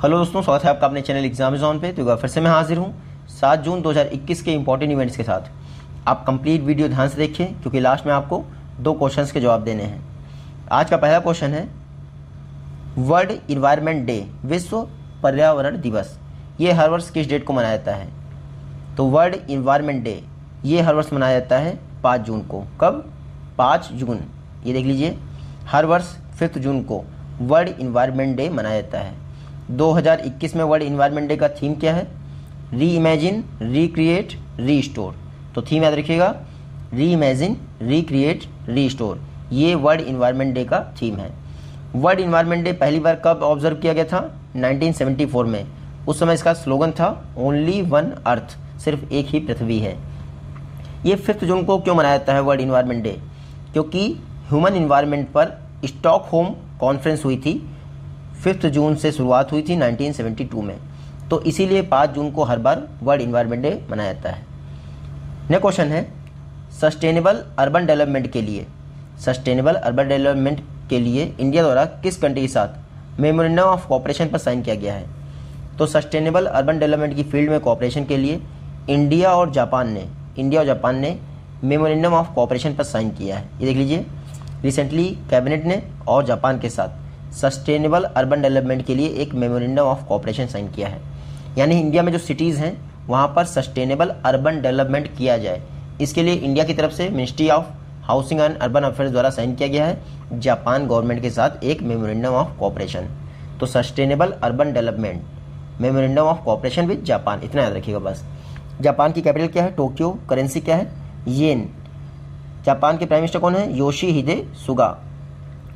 Hello दोस्तों, स्वागत है आपका अपने चैनल एग्ज़ाम जोन पे। तो फिर से मैं हाजिर हूँ। सात जून 2021 के इंपॉर्टेंट इवेंट्स के साथ। आप कंप्लीट वीडियो ध्यान से देखिए, क्योंकि लास्ट में आपको दो क्वेश्चंस के जवाब देने हैं। आज का पहला क्वेश्चन है वर्ल्ड इन्वायरमेंट डे विश्व पर्यावरण दिवस। ये हर वर्ष किस डेट को मनाया जाता है? तो वर्ल्ड इन्वायरमेंट डे ये हर वर्ष मनाया जाता है पाँच जून को। कब? पाँच जून। ये देख लीजिए, हर वर्ष फिफ्थ जून को वर्ल्ड इन्वायरमेंट डे मनाया जाता है। 2021 में वर्ल्ड इन्वायरमेंट डे का थीम क्या है? Reimagine recreate restore तो थीम याद रखिएगा री इमेजिन रिक्रिएट, रीस्टोर। ये वर्ल्ड इन्वायरमेंट डे का थीम है। वर्ल्ड इन्वायरमेंट डे पहली बार कब ऑब्ज़र्व किया गया था? 1974 में। उस समय इसका स्लोगन था, ओनली वन अर्थ सिर्फ़ एक ही पृथ्वी है। ये फिफ्थ जून को क्यों मनाया जाता है वर्ल्ड इन्वायरमेंट डे? क्योंकि ह्यूमन इन्वायरमेंट पर स्टॉकहोम कॉन्फ्रेंस हुई थी। फिफ्थ जून से शुरुआत हुई थी 1972 में। तो इसीलिए पाँच जून को हर बार वर्ल्ड इन्वायरमेंट डे मनाया जाता है। नेक्स्ट क्वेश्चन है, सस्टेनेबल अर्बन डेवलपमेंट के लिए, सस्टेनेबल अर्बन डेवलपमेंट के लिए इंडिया द्वारा किस कंट्री के साथ मेमोरेंडम ऑफ़ कॉपरेशन पर साइन किया गया है? तो सस्टेनेबल अर्बन डेवलपमेंट की फ़ील्ड में कॉपरेशन के लिए इंडिया और जापान ने, इंडिया और जापान ने मेमोरेंडम ऑफ़ कॉपरेशन पर साइन किया है। ये देख लीजिए, रिसेंटली कैबिनेट ने और जापान के साथ। सस्टेनेबल अर्बन डेवलपमेंट के लिए एक मेमोरेंडम ऑफ़ कॉपरेशन साइन किया है। यानी इंडिया में जो सिटीज़ हैं, वहाँ पर सस्टेनेबल अर्बन डेवलपमेंट किया जाए। इसके लिए इंडिया की तरफ़ से ministry of housing and urban affairs द्वारा साइन किया गया है। जापान गवर्नमेंट के साथ एक मेमोरेंडम ऑफ़ कॉपरेशन। तो sustainable urban development, memorandum of cooperation with Japan. इतना याद रखिएगा बस। जापान की कैपिटल क्या है? टोक्यो। करेंसी क्या है? येन। जापान के प्राइम मिनिस्टर कौन है? Yoshihide Suga.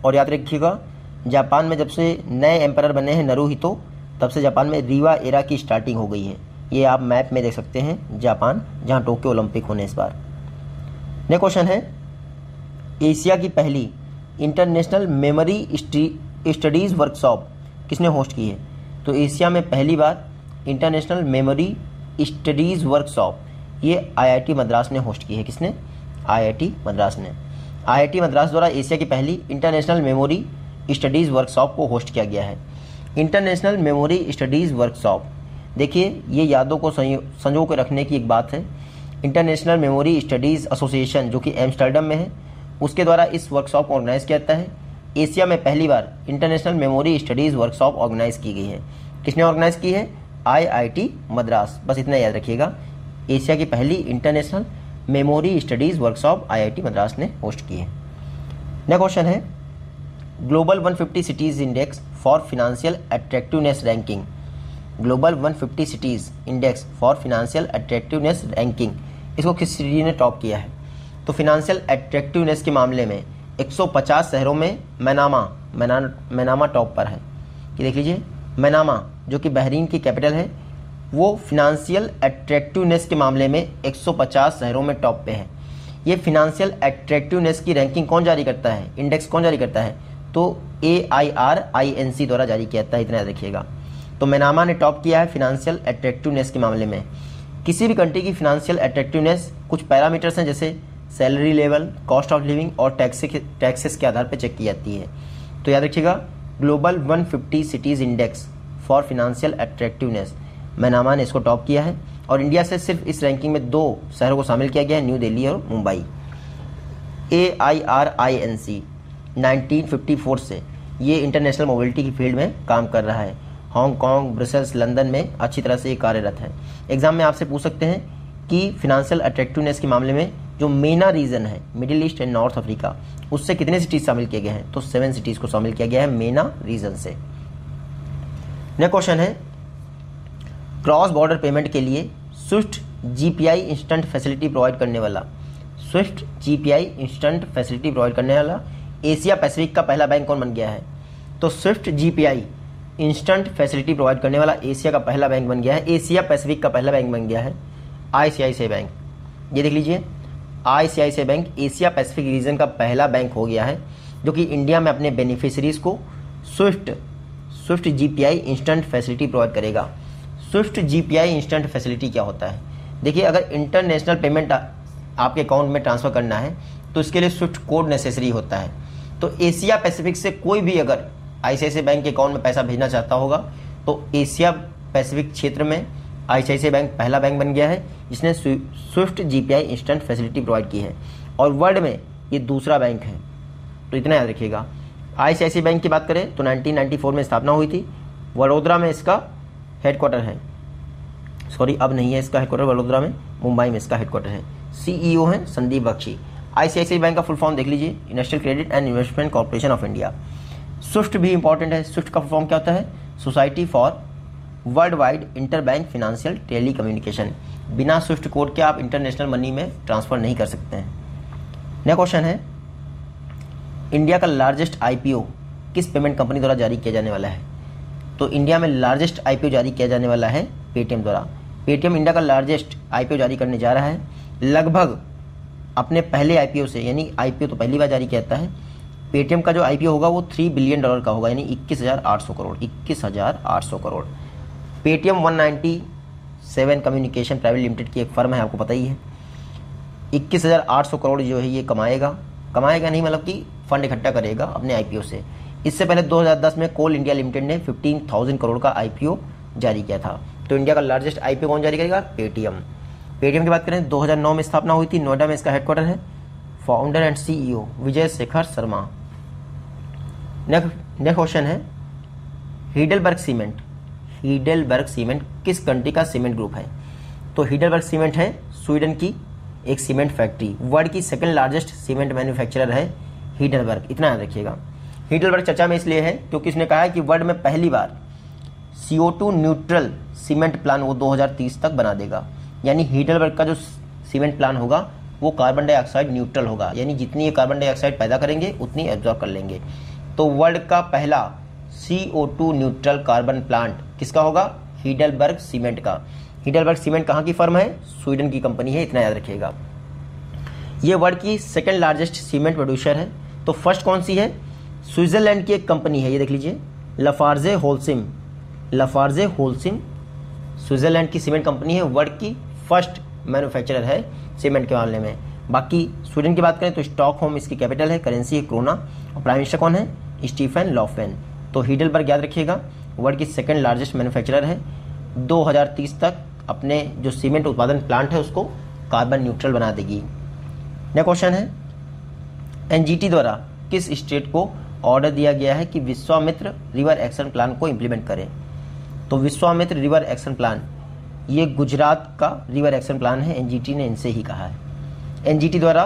और याद रखिएगा जापान में जब से नए एम्पर बने हैं नरूहितो, तब से जापान में रीवा एरा की स्टार्टिंग हो गई है। ये आप मैप में देख सकते हैं, जापान, जहाँ टोक्यो ओलंपिक होने इस बार। नेक्स्ट क्वेश्चन है, एशिया की पहली इंटरनेशनल मेमोरी स्टडीज़ वर्कशॉप किसने होस्ट की है? तो एशिया में पहली बार इंटरनेशनल मेमोरी स्टडीज़ वर्कशॉप ये आईआईटी मद्रास ने होस्ट की है किसने? आईआईटी मद्रास ने। आईआईटी मद्रास द्वारा एशिया की पहली इंटरनेशनल मेमोरी स्टडीज़ वर्कशॉप को होस्ट किया गया है। International memory studies workshop. देखिए, ये यादों को संजो के रखने की एक बात है। इंटरनेशनल मेमोरी स्टडीज़ एसोसिएशन, जो कि एम्स्टर्डम में है, उसके द्वारा इस वर्कशॉप को ऑर्गेनाइज किया जाता है। एशिया में पहली बार international memory studies workshop organise की गई है। किसने ऑर्गेनाइज की है? आईआईटी मद्रास। बस इतना याद रखिएगा। एशिया की पहली international memory studies workshop IIT Madras ने होस्ट की है। नेक्स्ट क्वेश्चन है global 150 cities index for financial attractiveness ranking global 150 cities index for financial attractiveness ranking इसको किस सिटी ने टॉप किया है? तो फिनेंशियल अट्रैक्टिवनेस के मामले में 150 शहरों में मैनामा, मैना, मैनामा टॉप पर है। कि देख लीजिए, मैनामा, जो कि बहरीन की कैपिटल है, वो फिनेंशियल अट्रैक्टिवनेस के मामले में 150 शहरों में टॉप पे है। ये फिनेंशियल अट्रैक्टिवनेस की रैंकिंग कौन जारी करता है? इंडेक्स कौन जारी करता है? तो ए आई आर आई एन सी द्वारा जारी किया जाता है, इतना याद रखिएगा। तो मैनामा ने टॉप किया है फिनेंशियल अट्रैक्टिवनेस के मामले में। किसी भी कंट्री की फिनेंशियल अट्रैक्टिवनेस कुछ पैरामीटर्स हैं, जैसे salary level cost of living और टैक्स टैक्सेस के आधार पर चेक की जाती है। तो याद रखिएगा global 150 cities index for financial attractiveness Manama ने इसको टॉप किया है और इंडिया से सिर्फ़ इस रैंकिंग में दो शहरों को शामिल किया गया है, न्यू दिल्ली और Mumbai. A I R I N C 1954 से ये इंटरनेशनल मोबिलिटी की फ़ील्ड में काम कर रहा है। हांगकांग ब्रसल्स लंदन में अच्छी तरह से ये कार्यरत है। एग्ज़ाम में आपसे पूछ सकते हैं कि फिनेंशियल अट्रैक्टिवनेस के मामले में जो मेना रीजन है Middle East and North Africa उससे कितने सिटीज़ शामिल किए गए हैं? तो सेवन सिटीज़ को शामिल किया गया है मेना रीजन से। नेक्स्ट क्वेश्चन है क्रॉस बॉर्डर पेमेंट के लिए SWIFT GPI instant facility provide करने वाला SWIFT GPI instant facility provide करने वाला एशिया पैसिफिक का पहला बैंक कौन बन गया है? तो SWIFT GPI, instant facility provide करने वाला एशिया का पहला बैंक बन गया है। एशिया पैसिफिक का पहला बैंक बन गया है आईसीआईसीआई बैंक। ये देख लीजिए, ICICI bank Asia Pacific region का पहला बैंक हो गया है, जो कि इंडिया में अपने बेनिफिशरीज को SWIFT SWIFT GPI instant facility provide करेगा। स्विफ्ट जीपीआई इंस्टेंट फैसिलिटी क्या होता है? देखिए, अगर इंटरनेशनल पेमेंट आपके अकाउंट में ट्रांसफ़र करना है तो इसके लिए स्विफ्ट कोड नेसेसरी होता है। तो एशिया पैसिफिक से कोई भी अगर आईसीआईसी बैंक के अकाउंट में पैसा भेजना चाहता होगा तो एशिया पैसिफिक क्षेत्र में आई बैंक पहला बैंक बन गया है, जिसने SWIFT GPI instant facility provide की है। और वर्ल्ड में ये दूसरा बैंक है। तो इतना याद रखिएगा। आई बैंक की बात करें तो 1994 में स्थापना हुई थी। वडोदरा में इसका हेडक्वार्टर है। सॉरी अब नहीं है इसका हेडक्वार्टर वडोदरा में, मुंबई में इसका हेडक्वार्टर है। सीईओ हैं संदीप बख्शी। आईसीआईसीआई बैंक का फुल फॉर्म देख लीजिए industrial credit and investment corporation of India SWIFT भी इंपॉर्टेंट है। स्विफ्ट का फुल फॉर्म क्या होता है? Society for world wide interbank financial telecommunication बिना स्विफ्ट कोड के आप इंटरनेशनल मनी में ट्रांसफ़र नहीं कर सकते हैं। नया क्वेश्चन है। इंडिया का लार्जेस्ट आईपीओ किस पेमेंट कंपनी द्वारा जारी किया जाने वाला है? तो इंडिया में लार्जेस्ट आईपीओ जारी किया जाने वाला है पेटीएम द्वारा। पेटीएम इंडिया का लार्जेस्ट आईपीओ जारी करने जा रहा है। लगभग अपने पहले आईपीओ से यानी आईपीओ तो पहली बार जारी किया जाता है पेटीएम का जो आईपीओ होगा वो थ्री बिलियन डॉलर का होगा यानी इक्कीस हज़ार आठ सौ करोड़ इक्कीस हज़ार आठ सौ crore. Paytm one ninety seven communication private limited की एक फर्म है आपको पता ही है। इक्कीस हज़ार आठ सौ करोड़ जो है ये कमाएगा। कमाएगा नहीं मतलब कि फंड इकट्ठा करेगा अपने आईपीओ से। इससे पहले 2010 में कोल इंडिया लिमिटेड ने 15,000 करोड़ का आईपीओ जारी किया था। तो इंडिया का लार्जेस्ट आईपीओ कौन जारी करेगा? पेटीएम पेटीएम की बात करें 2009 में स्थापना हुई थी, नोएडा में इसका हेडक्वार्टर है। Founder and CEO Vijay Shekhar Sharma. Next next question है हीडलबर्ग सीमेंट हीडलबर्ग सीमेंट किस कंट्री का सीमेंट ग्रुप है? तो हीडलबर्ग सीमेंट है स्वीडन की एक सीमेंट फैक्ट्री वर्ल्ड की सेकेंड लार्जेस्ट सीमेंट मैन्युफैक्चरर है हीडलबर्ग इतना याद रखिएगा। हीडलबर्ग चर्चा में इसलिए है क्योंकि इसने कहा है कि वर्ल्ड में पहली बार टू न्यूट्रल सीमेंट प्लान वो 2030 तक बना देगा। यानी हीडलबर्ग का जो सीमेंट प्लान होगा, वो कार्बन डाइऑक्साइड न्यूट्रल होगा। यानी जितनी ये कार्बन डाइऑक्साइड पैदा करेंगे, उतनी एब्जॉर्ब कर लेंगे। तो वर्ल्ड का पहला CO two neutral carbon plant किसका होगा? हीडलबर्ग सीमेंट का। हीडलबर्ग सीमेंट कहाँ की फर्म है? स्वीडन की कंपनी है, इतना याद रखिएगा। ये वर्ल्ड की सेकेंड लार्जेस्ट सीमेंट प्रोड्यूसर है। तो फ़र्स्ट कौन सी है? स्विट्जरलैंड की एक कंपनी है, ये देख लीजिए। Lafarge Holcim Lafarge Holcim Switzerland की सीमेंट कंपनी है। वर्ल्ड की फ़र्स्ट मैन्युफैक्चरर है सीमेंट के मामले में। बाकी स्वीडन की बात करें तो स्टॉक होम इसकी कैपिटल है, करेंसी है क्रोना। और प्राइम मिनिस्टर कौन है? Stefan Lofven. तो हीडलबर्ग याद रखिएगा, वर्ल्ड की सेकेंड लार्जेस्ट मैन्युफैक्चरर है। 2030 तक अपने जो सीमेंट उत्पादन प्लांट है उसको कार्बन न्यूट्रल बना देगी। नेक्स्ट क्वेश्चन है, एनजीटी द्वारा किस स्टेट को ऑर्डर दिया गया है कि विश्वामित्र रिवर एक्शन प्लान को इम्प्लीमेंट करें? तो विश्वामित्र रिवर एक्शन प्लान ये गुजरात का रिवर एक्शन प्लान है, एनजीटी ने इनसे ही कहा है। एनजीटी द्वारा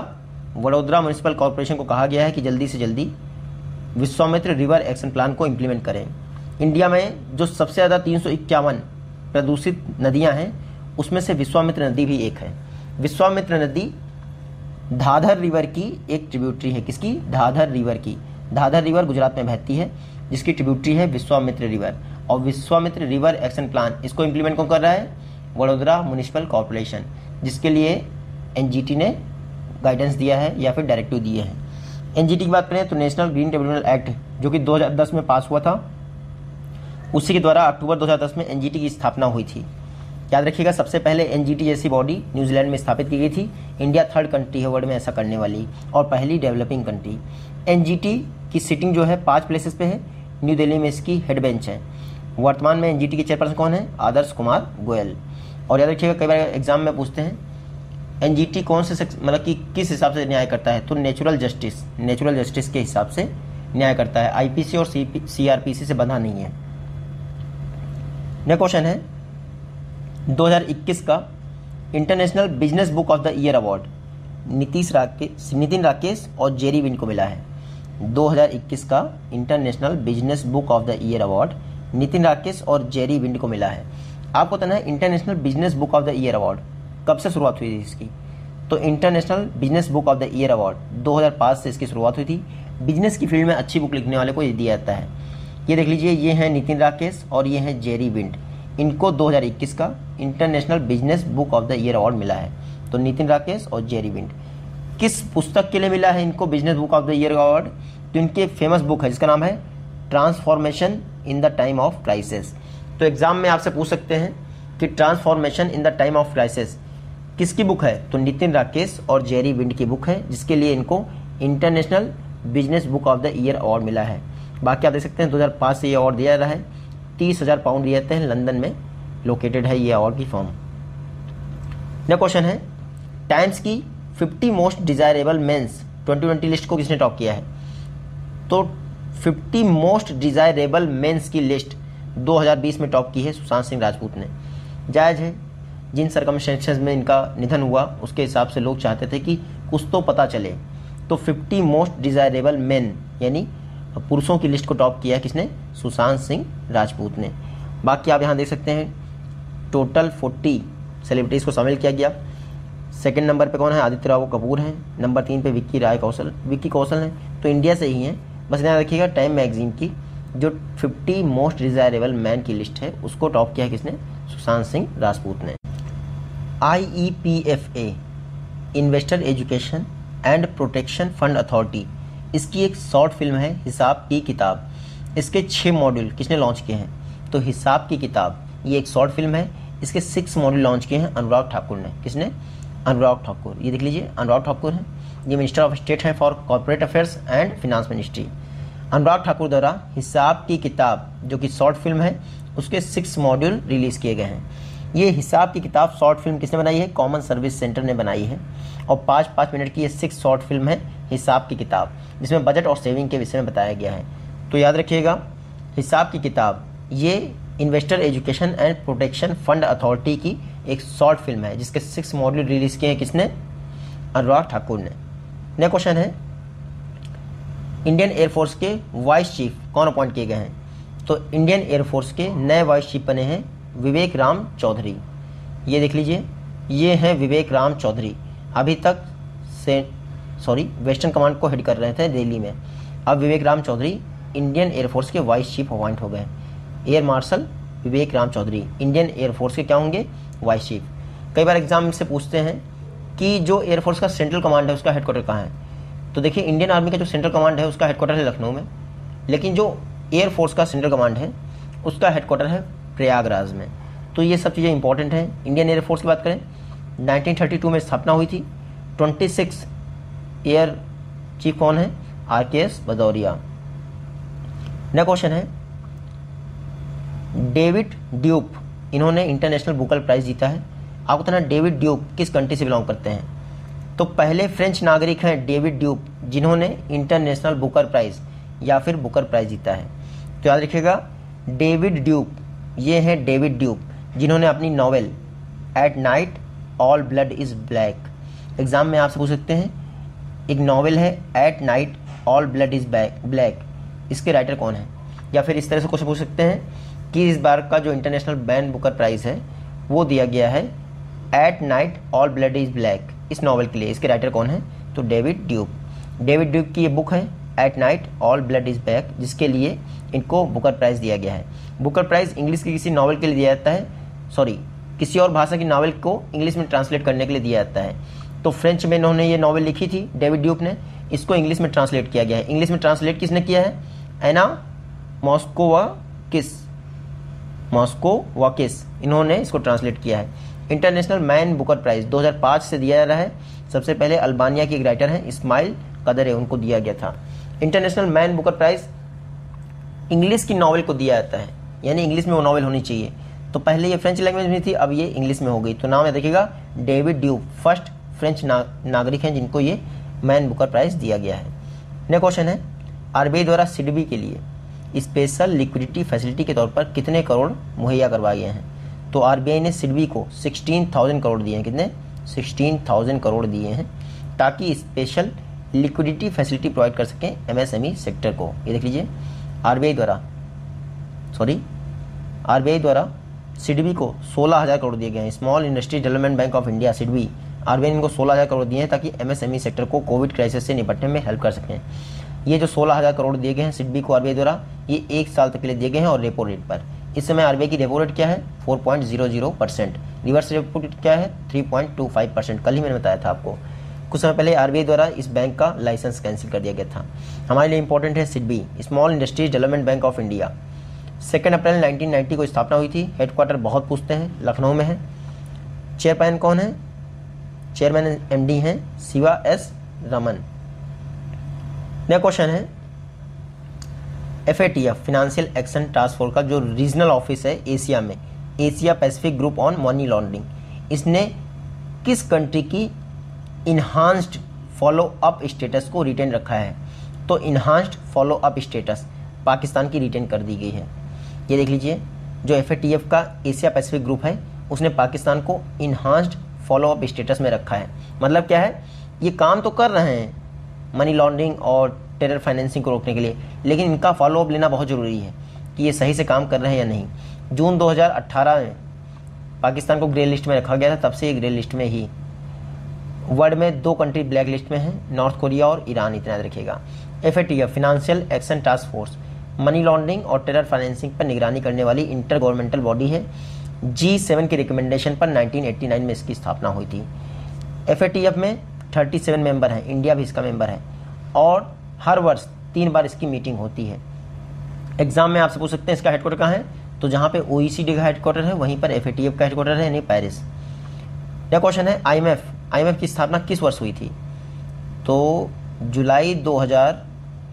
वडोदरा म्यूनिसिपल कॉरपोरेशन को कहा गया है कि जल्दी से जल्दी विश्वामित्र रिवर एक्शन प्लान को इम्प्लीमेंट करें। इंडिया में जो सबसे ज़्यादा तीन सौ इक्यावन प्रदूषित नदियाँ हैं, उसमें से विश्वामित्र नदी भी एक है। विश्वामित्र नदी धाधर रिवर की एक ट्रिब्यूटरी है। किसकी? धाधर रिवर की। धाधर रिवर गुजरात में बहती है, जिसकी ट्रिब्यूटरी है विश्वामित्र रिवर। और विश्वामित्र रिवर एक्शन प्लान इसको इम्प्लीमेंट कौन कर रहा है? वडोदरा म्यूनिसिपल कॉरपोरेशन जिसके लिए एनजीटी ने गाइडेंस दिया है या फिर डायरेक्टिव दिए हैं। एनजीटी की बात करें तो नेशनल ग्रीन ट्रिब्यूनल एक्ट जो कि 2010 में पास हुआ था, उसी के द्वारा अक्टूबर 2010 में एनजीटी की स्थापना हुई थी। याद रखिएगा, सबसे पहले एनजीटी जैसी बॉडी न्यूजीलैंड में स्थापित की गई थी। इंडिया थर्ड कंट्री है वर्ल्ड में ऐसा करने वाली और पहली डेवलपिंग कंट्री एनजीटी की सिटिंग जो है, पाँच प्लेसेस पे है। न्यू दिल्ली में इसकी हेड बेंच है। वर्तमान में एनजीटी के चेयरपर्सन कौन है? आदर्श कुमार गोयल। और याद रखिएगा, कई बार एग्ज़ाम में पूछते हैं एनजीटी कौन से मतलब कि किस हिसाब से न्याय करता है? तो नेचुरल जस्टिस नेचुरल जस्टिस के हिसाब से न्याय करता है। आईपीसी और सीआरपीसी से बंधा नहीं है। नेक्स्ट क्वेश्चन है 2021 का international business book of the year award Nitish Rakesh Nitin Rakesh और जेरी विन को मिला है। 2021 का international business book of the year award Nitin Rakesh और जेरी विंड को मिला है। आपको बताना है international business book of the year award कब से शुरुआत हुई थी इसकी? तो international business book of the year award 2005 से इसकी शुरुआत हुई थी। बिज़नेस की फ़ील्ड में अच्छी बुक लिखने वाले को ये दिया जाता है। ये देख लीजिए, ये हैं नितिन राकेश और ये हैं जेरी विंड इनको 2021 का international business book of the year award मिला है। तो नितिन राकेश और जेरी विंड किस पुस्तक के लिए मिला है इनको business book of the year award तो इनकी फ़ेमस बुक है, जिसका नाम है transformation in the time of crisis तो एग्ज़ाम में आपसे पूछ सकते हैं कि transformation in the time of crisis किसकी बुक है? तो नितिन राकेश और जेरी विंड की बुक है, जिसके लिए इनको international business book of the year award मिला है। बाकी आप देख सकते हैं 2005 से ये अवार्ड दिया जा रहा है। तीस हज़ार पाउंड दिए जाते हैं लंदन में, लोकेटेड है ये अवार्ड की फॉर्म। नेक्स्ट क्वेश्चन है, टाइम्स की 50 मोस्ट डिजायरेबल मेंस 2020 लिस्ट को किसने टॉप किया है? तो 50 मोस्ट डिजायरेबल मेंस की लिस्ट 2020 में टॉप की है सुशांत सिंह राजपूत ने। जायज़ है, जिन सरकमस्टेंसेज में इनका निधन हुआ, उसके हिसाब से लोग चाहते थे कि कुछ तो पता चले। तो 50 मोस्ट डिजायरेबल मेन यानी पुरुषों की लिस्ट को टॉप किया किसने? सुशांत सिंह राजपूत ने। बाकी आप यहाँ देख सकते हैं, टोटल 40 सेलिब्रिटीज़ को शामिल किया गया। सेकंड नंबर पे कौन है? आदित्य राव कपूर हैं। नंबर तीन पे विक्की राय कौशल, विक्की कौशल हैं। तो इंडिया से ही हैं। बस ध्यान रखिएगा टाइम मैगजीन की जो 50 मोस्ट डिजायरेबल मैन की लिस्ट है, उसको टॉप किया है किसने? सुशांत सिंह राजपूत ने। I E P F A investor education and protection fund authority इसकी एक शॉर्ट फ़िल्म है, हिसाब की किताब। इसके छः मॉड्यूल किसने लॉन्च किए हैं? तो हिसाब की किताब, ये एक शॉर्ट फ़िल्म है, इसके सिक्स मॉड्यूल लॉन्च किए हैं अनुराग ठाकुर ने। किसने? अनुराग ठाकुर। ये देख लीजिए, अनुराग ठाकुर हैं। ये मिनिस्टर ऑफ़ स्टेट हैं for corporate affairs and finance ministry Anurag Thakur द्वारा हिसाब की किताब, जो कि शॉर्ट फ़िल्म है, उसके सिक्स मॉड्यूल रिलीज़ किए गए हैं। ये हिसाब की किताब शॉर्ट फ़िल्म किसने बनाई है? कॉमन सर्विस सेंटर ने बनाई है। और पाँच पाँच मिनट की ये सिक्स शॉर्ट फ़िल्म है, हिसाब की किताब, जिसमें बजट और सेविंग के विषय में बताया गया है। तो याद रखिएगा, हिसाब की किताब, ये investor education and protection fund authority की एक शॉर्ट फ़िल्म है, जिसके सिक्स मॉड्यूल रिलीज़ किए हैं किसने? अनुराग ठाकुर ने। नेक्स्ट क्वेश्चन है इंडियन एयरफोर्स के वाइस चीफ कौन अपॉइंट किए गए हैं? तो इंडियन एयरफोर्स के नए वाइस चीफ बने हैं विवेक राम चौधरी। ये देख लीजिए, ये हैं विवेक राम चौधरी। अभी तक से सॉरी वेस्टर्न कमांड को हेड कर रहे थे दिल्ली में। अब Vivek Ram Chaudhary Indian Air Force के वाइस चीफ अपॉइंट हो गए air marshal Vivek Ram Chaudhary Indian Air Force के क्या होंगे? वाइस चीफ कई बार एग्ज़ाम से पूछते हैं कि जो एयरफोर्स का सेंट्रल कमांड है, उसका हेडक्वार्टर कहाँ है? तो देखिए इंडियन आर्मी का जो सेंट्रल कमांड है, उसका हेडक्वार्टर है लखनऊ में। लेकिन जो एयरफोर्स का सेंट्रल कमांड है, उसका हेडक्वार्टर है प्रयागराज में। तो ये सब चीज़ें इंपॉर्टेंट हैं। इंडियन एयरफोर्स की बात करें 1932 में स्थापना हुई थी। 26 एयर चीफ कौन है? R K S Bhadauria. Next question है डेविड ड्यूप इन्होंने इंटरनेशनल बुकल प्राइज जीता है। आपको पता डेविड ड्यूप किस कंट्री से बिलोंग करते हैं? तो पहले फ्रेंच नागरिक हैं डेविड ड्यूप जिन्होंने इंटरनेशनल बुकर प्राइज या फिर बुकर प्राइज जीता है। तो याद रखिएगा, डेविड ड्यूप ये हैं डेविड ड्यूप जिन्होंने अपनी novel, at night all blood is black. Exam में आपसे पूछ सकते हैं, एक नॉवेल है, at night all blood is black इसके राइटर कौन है? या फिर इस तरह से क्वेश्चन पूछ सकते हैं कि इस बार का जो इंटरनेशनल बैन बुकर प्राइज है, वो दिया गया है, at night all blood is black. इस नॉवल के लिए। इसके राइटर कौन है? तो डेविड ड्यूब डेविड ड्यूब की ये बुक है at night all blood is back जिसके लिए इनको बुकर प्राइज दिया गया है। बुकर प्राइज इंग्लिश की किसी नॉवल के लिए दिया जाता है सॉरी किसी और भाषा की नॉवल को इंग्लिश में ट्रांसलेट करने के लिए दिया जाता है। तो फ्रेंच में इन्होंने ये नॉवल लिखी थी डेविड ड्यूक ने, इसको इंग्लिश में ट्रांसलेट किया गया है। इंग्लिश में ट्रांसलेट किसने किया है? एना मॉस्कोवा किस मॉस्को वाकिस इन्होंने इसको ट्रांसलेट किया है। इंटरनेशनल मैन बुकर प्राइज 2005 से दिया जा रहा है। सबसे पहले अल्बानिया के एक राइटर हैं इस्माइल कदर है उनको दिया गया था। International man Booker prize English की नावल को दिया जाता है। यानी इंग्लिश में वो नावल होनी चाहिए। तो पहले ये फ्रेंच लैंग्वेज में थी अब ये इंग्लिश में हो गई। तो नाम है देखिएगा डेविड ड्यू फ़र्स्ट फ्रेंच ना, नागरिक हैं जिनको ये मैन बुकर प्राइज दिया गया है। नेक्स्ट क्वेश्चन है आरबीआई द्वारा सिडबी के लिए स्पेशल लिक्विडिटी फैसिलिटी के तौर पर कितने करोड़ मुहैया करवाए गए हैं? तो आरबीआई ने सिडबी को 16,000 करोड़ दिए हैं। कितने? 16,000 करोड़ दिए हैं ताकि स्पेशल लिक्विडिटी फैसिलिटी प्रोवाइड कर सकें एमएसएमई सेक्टर को। ये देख लीजिए आरबीआई द्वारा सॉरी आरबीआई द्वारा सिडबी को 16,000 करोड़ दिए गए हैं। Small industry development bank of India SIDBI RBI ने इनको 16,000 करोड़ दिए हैं ताकि एमएसएमई सेक्टर को कोविड क्राइसिस से निपटने में हेल्प कर सकें। ये जो 16,000 करोड़ दिए गए हैं सिडबी को आरबीआई द्वारा ये एक साल तक के लिए दिए गए हैं और रेपो रेट पर। इस समय आरबीआई की रेपो रेट क्या है? 4.00 परसेंट। रिवर्स रेपो रेट क्या है? 3.25 परसेंट। कल ही मैंने बताया था आपको। कुछ समय पहले आरबीआई द्वारा इस बैंक का लाइसेंस कैंसिल कर दिया गया था। हमारे लिए इंपॉर्टेंट है SIDBI small industries development bank of India second April 1990 को स्थापना हुई थी। हेडक्वार्टर बहुत पूछते हैं, लखनऊ में है। चेयरमैन कौन है? चेयरमैन एमडी हैं Shiva S Raman next question है। F financial action task force का जो रीजनल ऑफ़िस है एशिया में Asia Pacific group on money laundering इसने किस कंट्री की इन्हांस्ड फॉलो अप स्टेटस को रिटेन रखा है? तो enhanced follow up status Pakistan की रिटेन कर दी गई है। ये देख लीजिए, जो एफएटीएफ का एशिया पैसिफिक ग्रुप है, उसने पाकिस्तान को इन्हांस्ड फॉलो अप स्टेटस में रखा है। मतलब क्या है? ये काम तो कर रहे हैं। मनी लॉन्ड्रिंग और टेरर फाइनेंसिंग को रोकने के लिए। लेकिन इनका फॉलो अप लेना बहुत ज़रूरी है कि ये सही से काम कर रहे हैं या नहीं। जून 2018 में पाकिस्तान को ग्रे लिस्ट में रखा गया था, तब से ये ग्रे लिस्ट में ही वर्ल्ड में दो कंट्री ब्लैक लिस्ट में है नॉर्थ कोरिया और ईरान इतना याद रखिएगा। F financial action task force money laundering और टेरर फाइनेंसिंग पर निगरानी करने वाली इंटर गवर्नमेंटल बॉडी है। जी सेवन की रिकमेंडेशन पर 1989 में इसकी स्थापना हुई थी। एफएटीएफ में 37 मेंबर हैं इंडिया भी इसका मेंबर है। और हर वर्ष तीन बार इसकी मीटिंग होती है। एग्ज़ाम में आपसे पूछ सकते हैं इसका हेडक्वार्टर कहाँ है? तो जहाँ पे ओईसीडी का हेडक्वार्टर है, वहीं पर एफएटीएफ का हेडक्वार्टर है यानी पेरिस यह क्वेश्चन है? आई एम की स्थापना किस वर्ष हुई थी? तो जुलाई 2000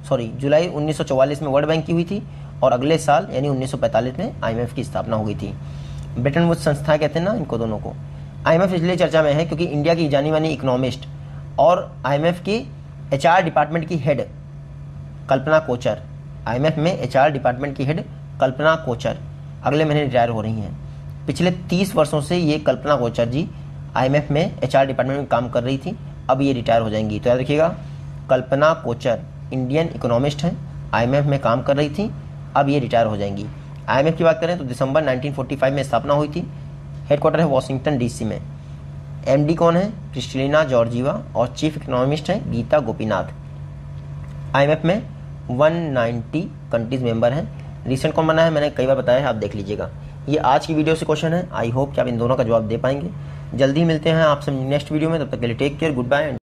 सॉरी जुलाई 1944 में वर्ल्ड बैंक की हुई थी और अगले साल, यानी 1945 में आईएमएफ की स्थापना हुई थी। ब्रिटेन वुड संस्था कहते हैं ना इनको दोनों को। आईएमएफ इसलिए चर्चा में है क्योंकि इंडिया की जानी मानी इकोनॉमिस्ट और आईएमएफ की एचआर डिपार्टमेंट की हेड, कल्पना कोचर। आईएमएफ में एचआर डिपार्टमेंट की हेड, कल्पना कोचर। अगले महीने रिटायर हो रही हैं। पिछले तीस वर्षों से ये कल्पना कोचर जी आईएमएफ में एचआर डिपार्टमेंट में काम कर रही थी, अब ये रिटायर हो जाएँगी। तो याद रखिएगा, कल्पना कोचर इंडियन इकोनॉमिस्ट हैं, आईएमएफ में काम कर रही थी, अब ये रिटायर हो जाएँगी। आईएमएफ की बात करें तो दिसंबर 1945 में स्थापना हुई थी। हेडक्वार्टर है वॉशिंगटन डीसी में। एमडी कौन है? क्रिस्टलिना जॉर्जीवा और चीफ इकोनॉमिस्ट हैं गीता गोपीनाथ। आईएमएफ में 190 कंट्रीज़ मेंबर हैं। रिसेंट कौन बना है? मैंने कई बार बताया है, आप देख लीजिएगा। ये आज की वीडियो से क्वेश्चन है। आई होप कि आप इन दोनों का जवाब दे पाएँगे। जल्दी मिलते हैं आपसे नेक्स्ट वीडियो में। तब तक के लिए टेक केयर गुड बाय